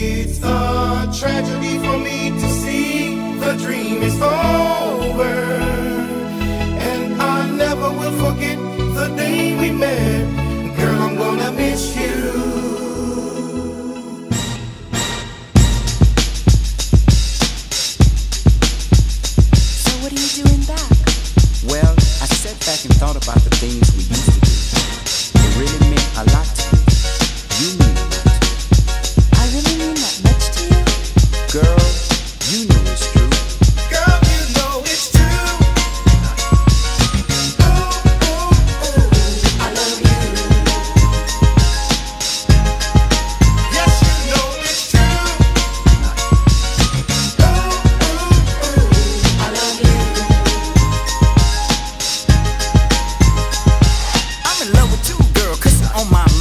It's a tragedy for me to see the dream is over. And I never will forget the day we met. Girl, I'm gonna miss you. well i sat back and thought about on my